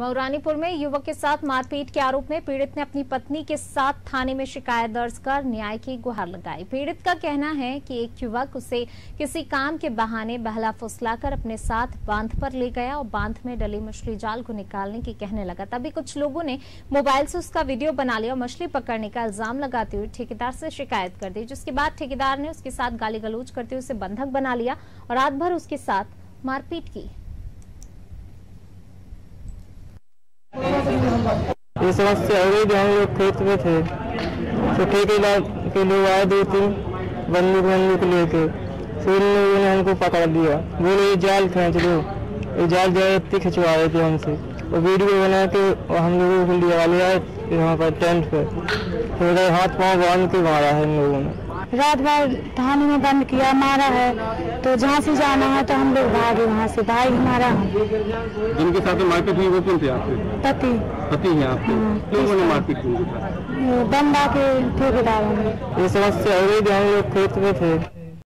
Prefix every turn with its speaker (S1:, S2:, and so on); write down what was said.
S1: मऊरानीपुर में युवक के साथ मारपीट के आरोप में पीड़ित ने अपनी पत्नी के साथ थाने में शिकायत दर्ज कर न्याय की गुहार लगाई। पीड़ित का कहना है कि एक युवक उसे किसी काम के बहाने बहला फुसलाकर अपने साथ बाँध पर ले गया और बाँध में डली मछली जाल को निकालने की कहने लगा। तभी कुछ लोगों ने मोबाइल से उसका वीडियो बना लिया और मछली पकड़ने का इल्ज़ाम लगाते हुए ठेकेदार से शिकायत कर दी, जिसके बाद ठेकेदार ने उसके साथ गाली गलौज करते हुए उसे बंधक बना लिया और रात भर उसके साथ मारपीट की।
S2: ये समस्या हो गई कि हम लोग खेत में थे। तो ठेकेदार के लोग आए दो तीन बंदूक बंदूक लेके। फिर उन लोगों ने हमको पकड़ लिया। बोले, ये जाल खींच लो। ये जाल ज़बरदस्ती खिंचवा रहे थे हमसे। वो वीडियो बना के और हम लोगों को लिया वाले आए वहाँ पर टेंट पे। फिर हाथ पाँव बाँध के मारा है इन लोगों ने।
S3: रात भर थाने में बंद किया मारा है। तो जहाँ से जाना है तो हम लोग भागे वहाँ से। भाई हमारा
S4: जिनके साथ मारपीट हुई वो कौन थे आपके?
S3: पति।
S4: पति है आपके। क्यों उन्होंने मारपीट की
S3: बंदा के ठेकेदार
S2: ये समस्या हो गई हम लोग खेत में थे।